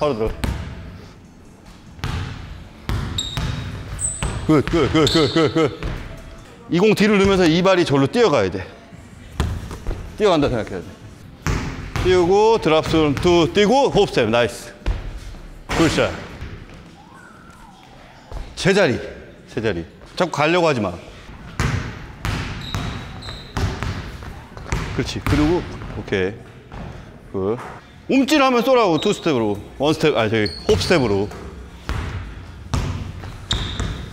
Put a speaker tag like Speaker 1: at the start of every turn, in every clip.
Speaker 1: 바로 들어. good, good, good, good, good, good. 이 공 뒤를 넣으면서 이 발이 절로 뛰어가야 돼. 뛰어간다 생각해야 돼. 띄우고 drop through 뛰고 hop step nice. Good shot. 제자리. 제자리. 자꾸 가려고 하지 마. 그렇지. 그리고 오케이. 그 움찔하면 쏘라고 two step으로 one step 아니 저기 hop step으로.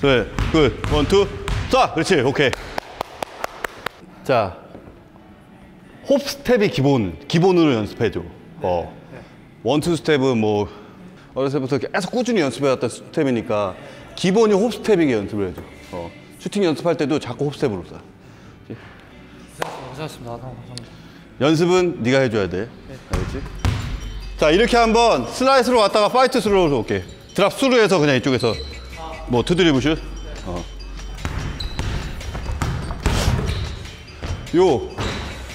Speaker 1: 네, good. One, two, 쏴! 그렇지, 오케이. 자, hop step이 기본, 기본으로 연습해줘. 어. One, two step은 뭐, 어렸을 때부터 계속 꾸준히 연습해왔던 스텝이니까, 기본이 hop step이게 연습을 해줘. 어. 슈팅 연습할 때도 자꾸 hop step으로 쏴.
Speaker 2: 고생하셨습니다.
Speaker 1: 연습은 네가 해줘야 돼. 알겠지? 자, 이렇게 한번 slide로 왔다가 fight through로 올게. drop through 해서 그냥 이쪽에서 뭐 two 드리블 슛. 어. 요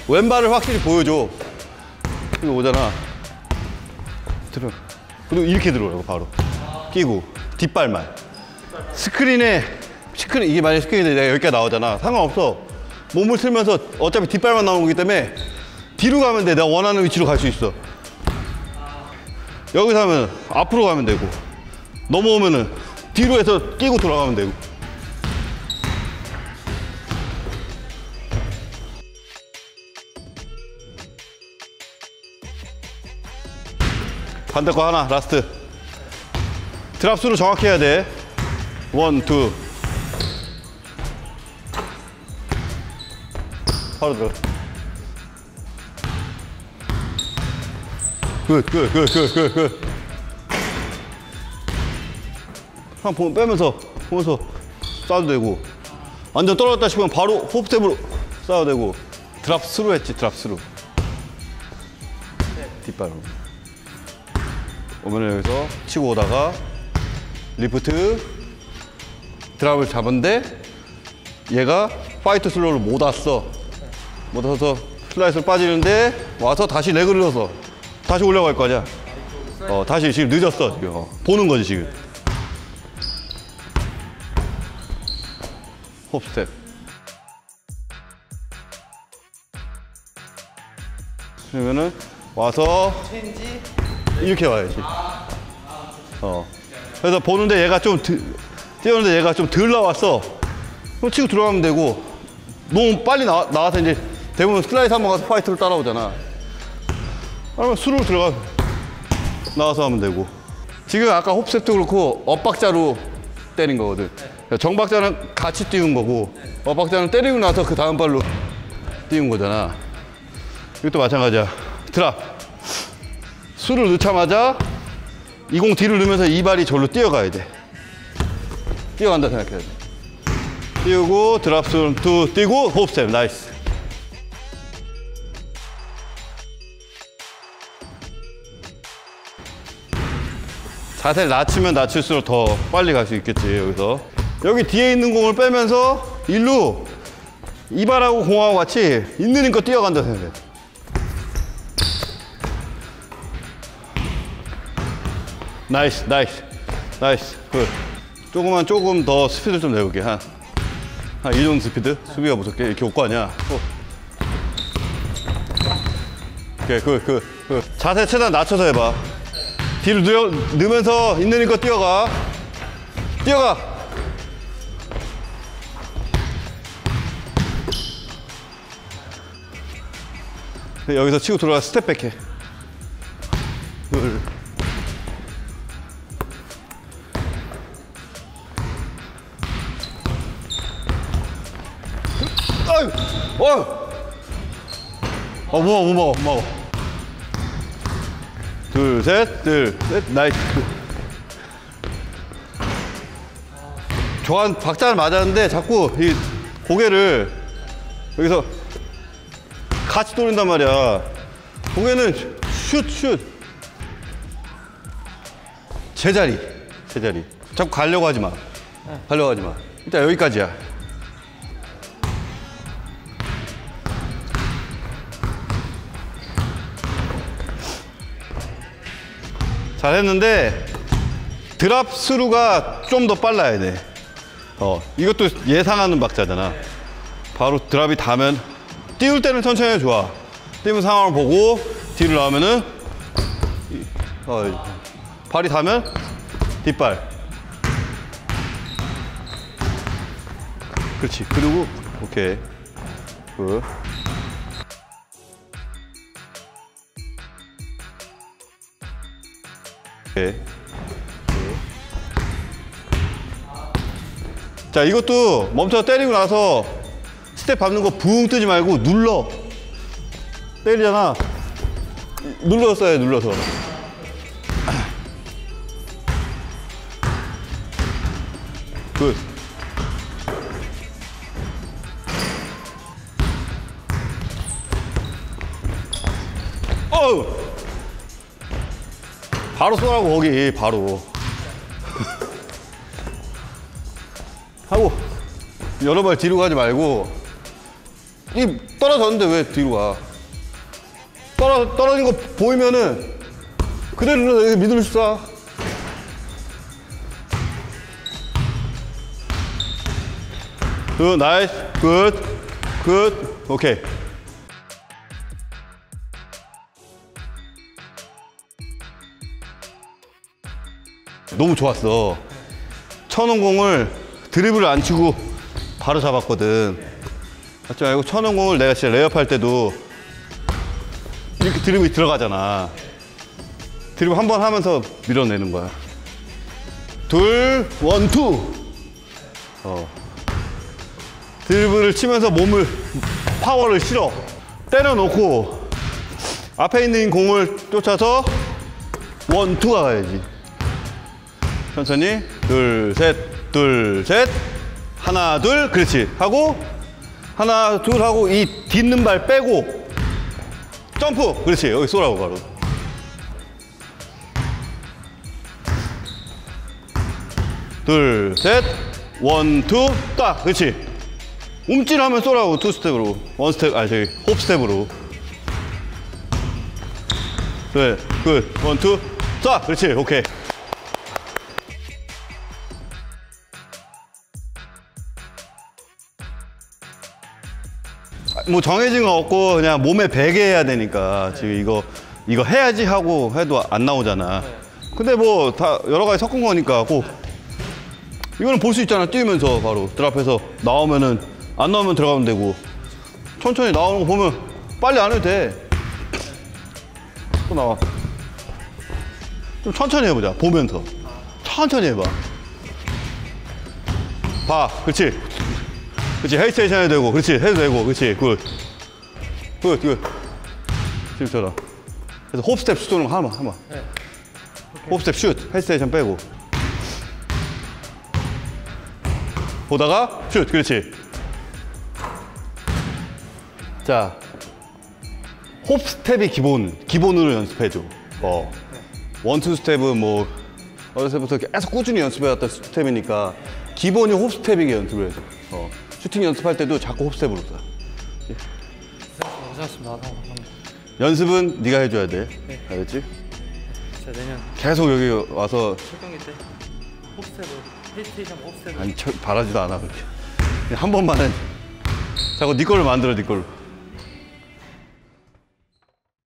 Speaker 1: 왼발을 확실히 보여줘. 이거 오잖아. 들어. 그리고 이렇게 들어오라고 바로. 끼고 뒷발만. 스크린에 스크린 이게 만약 스크린에 내가 여기까지 나오잖아. 상관없어. 몸을 틀면서 어차피 뒷발만 나오는 거기 때문에 뒤로 가면 돼. 내가 원하는 위치로 갈 수 있어. 여기서 하면 앞으로 가면 되고 넘어오면은 뒤로 해서 끼고 돌아가면 되고. 반대 거 하나 last. 드랍 수를 정확히 해야 돼. One, two. 바로 들어. Good, good, good, good, good, good. 한번 빼면서, 보면서 쏴도 되고. 완전 떨어졌다 싶으면 바로 hop step으로 쏴도 되고. drop through 했지, drop through. 뒷발로. 오면 여기서 치고 오다가 left drop을 잡은데 얘가 fight through를 못 왔어. 못 와서 slide로 빠지는데 와서 다시 leg를 넣어서 다시 올라갈 거 아니야. 어, 다시 지금 늦었어, 지금. 어, 보는 거지, 지금. Hop step. 그러면은 와서 이렇게 와야지. 어. 그래서 보는데 얘가 좀 드, 뛰었는데 얘가 좀 덜 나왔어. 그럼 치고 들어가면 되고 너무 빨리 나, 나와서 이제 대부분 슬라이스 한번 가서 fight through 따라오잖아. 그러면 through로 들어가 나와서 하면 되고. 지금 아까 hop step도 그렇고 엇박자로 때린 거거든. 정박자는 같이 띄운 거고 엇박자는 때리고 나서 그 다음 발로 띄운 거잖아. 이것도 마찬가지야. 드랍. 수를 넣자마자 이 공 뒤를 넣으면서 이 발이 절로 뛰어가야 돼. 뛰어간다 생각해야 돼. 띄우고 drop through 뛰고 hop step nice. 자세를 낮추면 낮출수록 더 빨리 갈 수 있겠지 여기서. 여기 뒤에 있는 공을 빼면서 일루 이발하고 공하고 같이 있는 힘껏 뛰어간다 생각해 nice nice nice. good. 조금만 조금 더 스피드 좀 내볼게. 한 한 이 정도 스피드? 수비가 무섭게 이렇게 올 거 아니야. 어. 오케이 good good good. 자세 최대한 낮춰서 해봐 뒤로 넣, 넣으면서 있는 힘껏 뛰어가 뛰어가 여기서 치고 들어가 step back 해 둘. 아유. 어, 못 먹어, 못 먹어. 둘, 셋, 둘, 셋, nice. 교환 박자를 맞았는데 자꾸 이 고개를 여기서 같이 돌린단 말이야. 고개는 슛, 슛. 제자리, 제자리. 자꾸 가려고 하지 마. 가려고 하지 마. 일단 여기까지야. 잘했는데 drop through가 좀 더 빨라야 돼. 어, 이것도 예상하는 박자잖아. 바로 drop이 닿으면 띄울 때는 천천히 좋아. 띄운 상황을 보고 뒤로 나오면은 이- 어, 발이 닿으면 뒷발. 그렇지. 그리고 오케이. good. 오케이. 자 이것도 멈춰 때리고 나서 스텝 밟는 거 붕 뜨지 말고 눌러. 때리잖아. 해 눌러서. 굿. 어우 바로 쏘라고 거기 바로 하고 여러 발 뒤로 가지 말고 이 떨어졌는데 왜 뒤로 가? 떨어 떨어진 거 보이면은 그대로 눌러 여기 middle 쏴. good nice good good 오케이. 너무 좋았어. 천원 공을 드리블을 안 치고 바로 잡았거든. 맞지 말고 천원 공을 내가 진짜 레이업 할 때도 이렇게 드리블이 들어가잖아. 드리블 한 번 하면서 밀어내는 거야. 둘, one, two. 어. 드리블을 치면서 몸을 파워를 실어. 때려놓고 앞에 있는 공을 쫓아서 원, 투가 가야지. 천천히. 둘, 셋, 둘, 셋. 하나, 둘 그렇지. 하고 하나, 둘 하고 이 딛는 발 빼고 점프. 그렇지. 여기 쏘라고 바로. 둘, 셋, one, two, 딱. 그렇지. 움찔하면 쏘라고. two step으로. one step 아니 저기 hop step으로. 네, good, one, two, 쏴 그렇지. 오케이 뭐 정해진 거 없고 그냥 몸에 배게 해야 되니까 지금 이거 이거 해야지 하고 해도 안 나오잖아. 근데 뭐 다 여러 가지 섞은 거니까 꼭 이거는 볼 수 있잖아 뛰면서 바로 drop해서 나오면은 안 나오면 들어가면 되고 천천히 나오는 거 보면 빨리 안 해도 돼. 또 나와. 좀 천천히 해보자 보면서 천천히 해봐. 봐, 그렇지. 그렇지 hesitation 해도 되고 그렇지 해도 되고 그렇지 good good good. 지금처럼 그래서 hop step 거 하나만 하나만 hop step 슛 hesitation 빼고. 보다가 슛 그렇지. 자 hop step이 기본 기본으로 연습해줘. 어. one two step은 뭐 어렸을 때부터 계속 꾸준히 연습해왔던 스텝이니까 기본이 hop step이게 연습을 해줘. 어 슈팅 연습할 때도 자꾸 hop step으로 쏴
Speaker 2: 고생하셨습니다. 감사합니다.
Speaker 1: 연습은 네가 해줘야 돼. 알겠지?
Speaker 2: 제가 내년
Speaker 1: 계속 여기 와서
Speaker 2: 출경기 때 홉스텝을 힐스테이션 홉스텝을
Speaker 1: 아니 저, 바라지도 않아 그렇게. 한 번만은. 자꾸 네 걸로 만들어 네 걸로